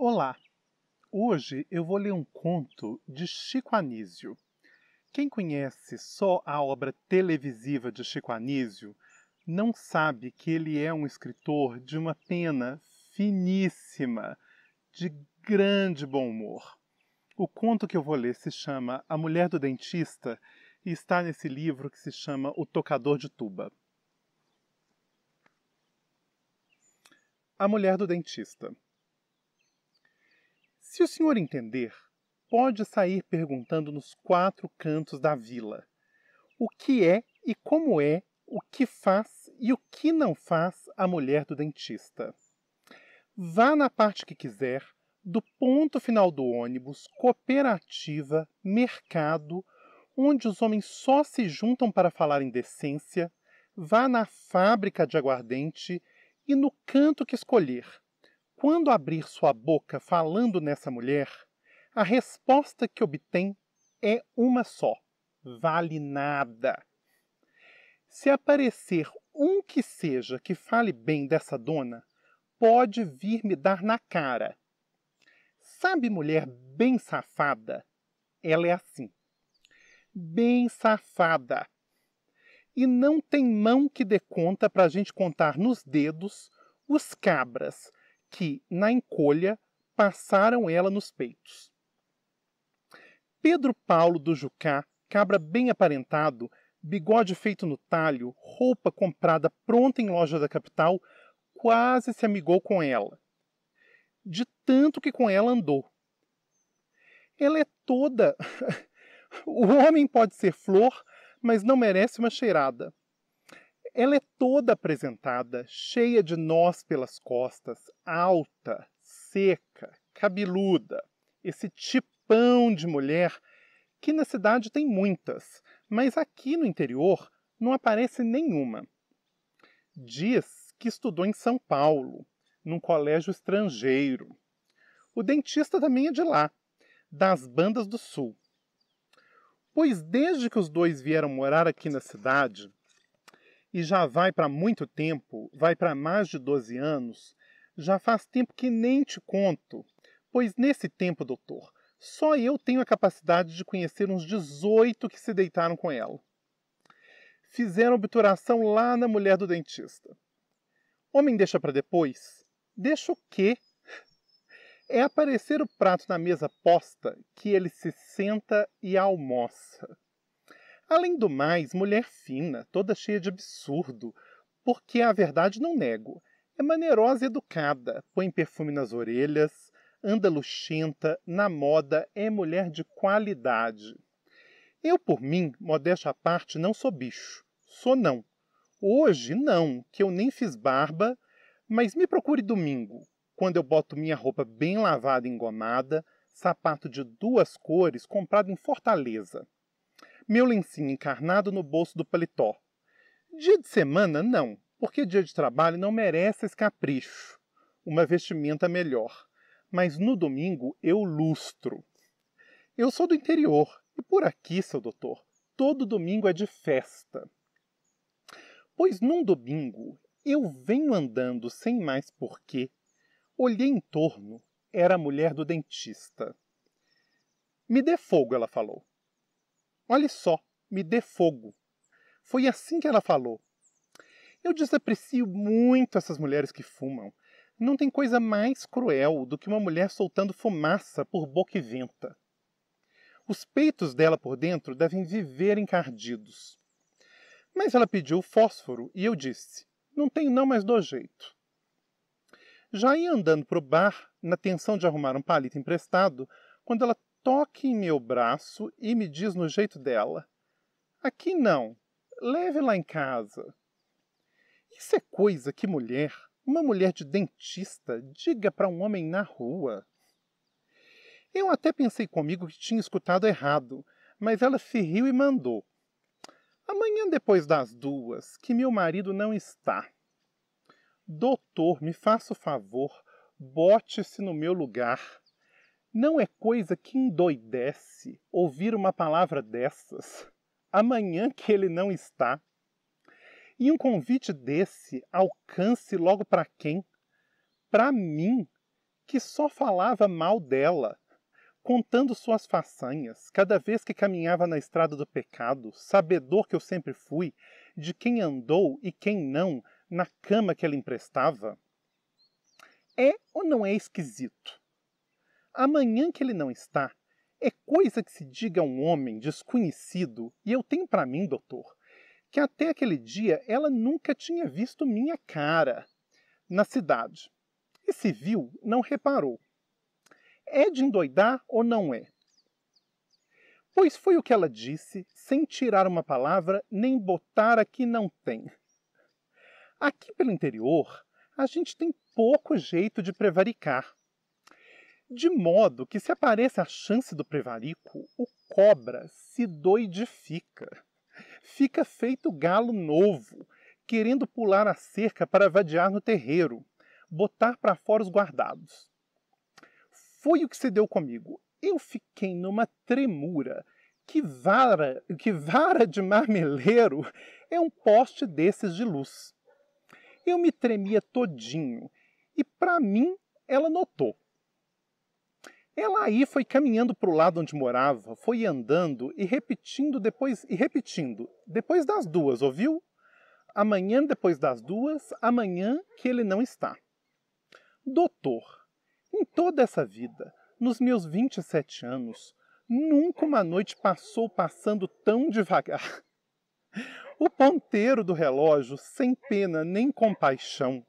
Olá! Hoje eu vou ler um conto de Chico Anísio. Quem conhece só a obra televisiva de Chico Anísio não sabe que ele é um escritor de uma pena finíssima, de grande bom humor. O conto que eu vou ler se chama A Mulher do Dentista e está nesse livro que se chama O Tocador de Tuba. A Mulher do Dentista se o senhor entender, pode sair perguntando nos quatro cantos da vila o que é e como é, o que faz e o que não faz a mulher do dentista. Vá na parte que quiser, do ponto final do ônibus, cooperativa, mercado, onde os homens só se juntam para falar em decência, vá na fábrica de aguardente e no canto que escolher quando abrir sua boca falando nessa mulher, a resposta que obtém é uma só: vale nada. Se aparecer um que seja que fale bem dessa dona, pode vir me dar na cara. Sabe mulher bem safada? Ela é assim. Bem safada. E não tem mão que dê conta para a gente contar nos dedos os cabras, que, na encolha, passaram ela nos peitos. Pedro Paulo do Jucá, cabra bem aparentado, bigode feito no talho, roupa comprada pronta em loja da capital, quase se amigou com ela. De tanto que com ela andou. Ela é toda. o homem pode ser flor, mas não merece uma cheirada. Ela é toda apresentada, cheia de nós pelas costas, alta, seca, cabeluda. Esse tipão de mulher que na cidade tem muitas, mas aqui no interior não aparece nenhuma. Diz que estudou em São Paulo, num colégio estrangeiro. O dentista também é de lá, das bandas do sul. Pois desde que os dois vieram morar aqui na cidade, e já vai para muito tempo, vai para mais de 12 anos, já faz tempo que nem te conto, pois nesse tempo, doutor, só eu tenho a capacidade de conhecer uns 18 que se deitaram com ela. Fizeram obturação lá na mulher do dentista. Homem deixa para depois? Deixa o quê? É aparecer o prato na mesa posta que ele se senta e almoça. Além do mais, mulher fina, toda cheia de absurdo, porque a verdade não nego. É maneirosa e educada, põe perfume nas orelhas, anda luxenta, na moda, é mulher de qualidade. Eu, por mim, modéstia à parte, não sou bicho. Sou não. Hoje, não, que eu nem fiz barba, mas me procure domingo, quando eu boto minha roupa bem lavada e engomada, sapato de duas cores comprado em Fortaleza meu lencinho encarnado no bolso do paletó. Dia de semana, não, porque dia de trabalho não merece esse capricho. Uma vestimenta melhor. Mas no domingo eu lustro. Eu sou do interior, e por aqui, seu doutor, todo domingo é de festa. Pois num domingo eu venho andando sem mais porquê, olhei em torno, era a mulher do dentista. Me dê fogo, ela falou. Olhe só, me dê fogo. Foi assim que ela falou. Eu desaprecio muito essas mulheres que fumam. Não tem coisa mais cruel do que uma mulher soltando fumaça por boca e venta. Os peitos dela por dentro devem viver encardidos. Mas ela pediu fósforo e eu disse: Não tenho não, mas dou jeito. Já ia andando para o bar, na tensão de arrumar um palito emprestado, quando ela toque em meu braço e me diz no jeito dela: Aqui não, leve lá em casa. Isso é coisa que mulher, uma mulher de dentista, diga para um homem na rua. Eu até pensei comigo que tinha escutado errado, mas ela se riu e mandou. Amanhã depois das duas, que meu marido não está. Doutor, me faça o favor, bote-se no meu lugar. Não é coisa que endoidece ouvir uma palavra dessas, amanhã que ele não está. E um convite desse alcance logo para quem? Para mim, que só falava mal dela, contando suas façanhas, cada vez que caminhava na estrada do pecado, sabedor que eu sempre fui, de quem andou e quem não, na cama que ela emprestava? É ou não é esquisito? Amanhã que ele não está, é coisa que se diga a um homem desconhecido, e eu tenho para mim, doutor, que até aquele dia ela nunca tinha visto minha cara na cidade. E se viu, não reparou. É de endoidar ou não é? Pois foi o que ela disse, sem tirar uma palavra, nem botar a que não tem. Aqui pelo interior, a gente tem pouco jeito de prevaricar. De modo que, se aparece a chance do prevarico, o cobra se doidifica. Fica feito galo novo, querendo pular a cerca para vadiar no terreiro, botar para fora os guardados. Foi o que se deu comigo. Eu fiquei numa tremura. Que vara, que vara de marmeleiro é um poste desses de luz. Eu me tremia todinho e para mim ela notou. Ela aí foi caminhando para o lado onde morava, foi andando e repetindo depois e repetindo, depois das duas, ouviu? Amanhã depois das duas, amanhã que ele não está. Doutor, em toda essa vida, nos meus 27 anos, nunca uma noite passou passando tão devagar. O ponteiro do relógio, sem pena nem compaixão,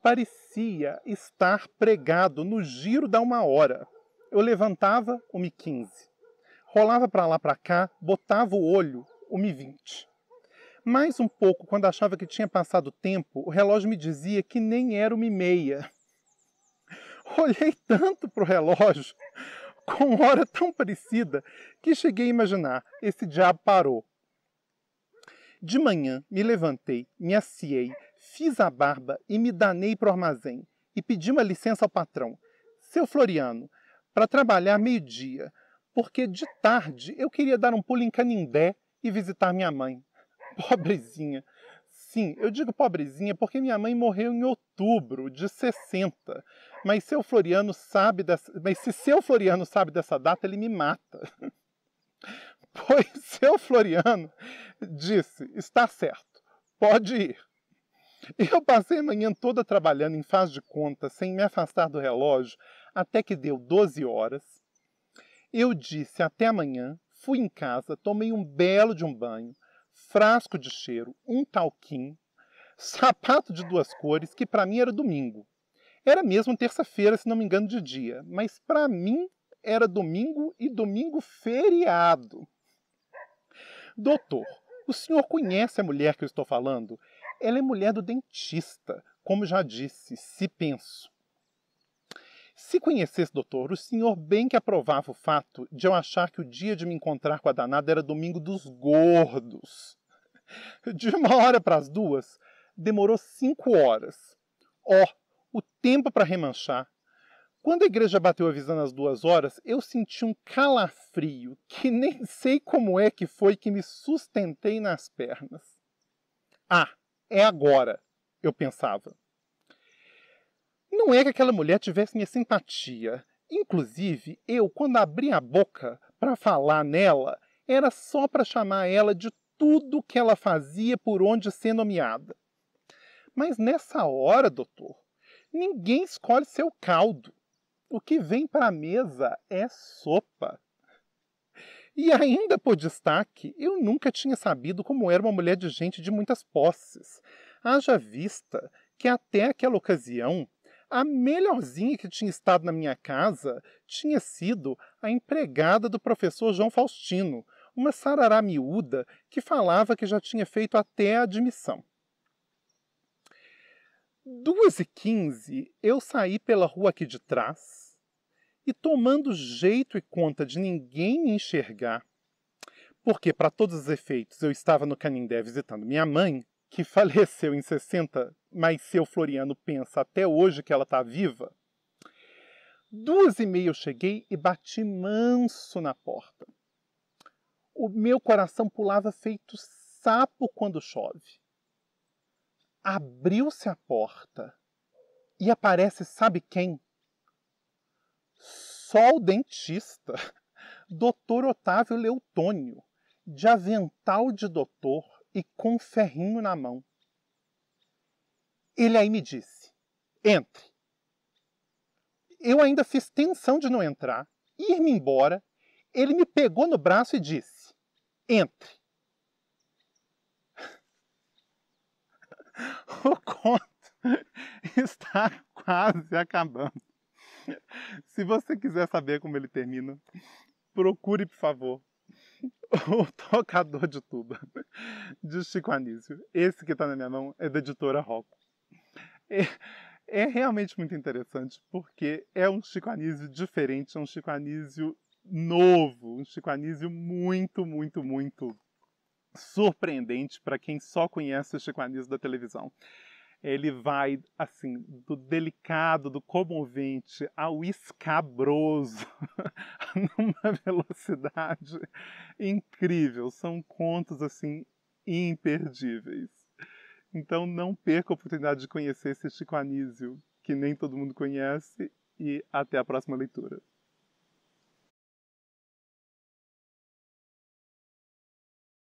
parecia estar pregado no giro da uma hora. Eu levantava, 1h15. Rolava para lá para cá, botava o olho, 1h20. Mais um pouco, quando achava que tinha passado tempo, o relógio me dizia que nem era uma e meia. Olhei tanto para o relógio, com hora tão parecida, que cheguei a imaginar: esse diabo parou. De manhã me levantei, me aciei, fiz a barba e me danei para o armazém e pedi uma licença ao patrão. Seu Floriano, para trabalhar meio-dia, porque de tarde eu queria dar um pulo em Canindé e visitar minha mãe. Pobrezinha. Sim, eu digo pobrezinha porque minha mãe morreu em outubro de 60. Mas seu Floriano sabe dessa, mas se seu Floriano sabe dessa data, ele me mata. Pois seu Floriano disse: está certo, pode ir. Eu passei a manhã toda trabalhando em faz de conta, sem me afastar do relógio, até que deu 12 horas. Eu disse até amanhã, fui em casa, tomei um belo de um banho, frasco de cheiro, um talquim, sapato de duas cores, que para mim era domingo. Era mesmo terça-feira, se não me engano, de dia, mas para mim era domingo e domingo feriado. Doutor, o senhor conhece a mulher que eu estou falando? Ela é mulher do dentista, como já disse, se penso. Se conhecesse, doutor, o senhor bem que aprovava o fato de eu achar que o dia de me encontrar com a danada era domingo dos gordos. De uma hora para as duas, demorou cinco horas. Ó, oh, o tempo para remanchar, quando a igreja bateu avisando às duas horas, eu senti um calafrio que nem sei como é que foi que me sustentei nas pernas. Ah, é agora, eu pensava. Não é que aquela mulher tivesse minha simpatia. Inclusive, eu, quando abri a boca para falar nela, era só para chamar ela de tudo que ela fazia por onde ser nomeada. Mas nessa hora, doutor, ninguém escolhe seu caldo. O que vem para a mesa é sopa. E ainda por destaque, eu nunca tinha sabido como era uma mulher de gente de muitas posses. Haja vista que até aquela ocasião, a melhorzinha que tinha estado na minha casa tinha sido a empregada do professor João Faustino, uma sarará miúda que falava que já tinha feito até a admissão. Duas e quinze, eu saí pela rua aqui de trás e tomando jeito e conta de ninguém me enxergar, porque para todos os efeitos eu estava no Canindé visitando minha mãe, que faleceu em 60, mas seu Floriano pensa até hoje que ela está viva. Duas e meia eu cheguei e bati manso na porta. O meu coração pulava feito sapo quando chove abriu-se a porta e aparece, sabe quem? sol dentista, doutor Otávio Leutônio, de avental de doutor e com ferrinho na mão. Ele aí me disse: entre. Eu ainda fiz tensão de não entrar, ir-me embora. Ele me pegou no braço e disse: entre. O conto está quase acabando. Se você quiser saber como ele termina, procure, por favor, o Tocador de Tuba, de Chico Anísio. Esse que está na minha mão é da editora Rocco. É, é, realmente muito interessante, porque é um Chico Anísio diferente, é um Chico Anísio novo, um Chico Anísio muito, muito, muito surpreendente para quem só conhece o Chico Anísio da televisão. Ele vai, assim, do delicado, do comovente ao escabroso, numa velocidade incrível. São contos, assim, imperdíveis. Então não perca a oportunidade de conhecer esse Chico Anísio, que nem todo mundo conhece, e até a próxima leitura.